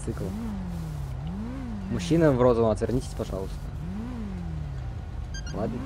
мотоцикл. Мужчина в розовом, отвернитесь, пожалуйста. Ладно.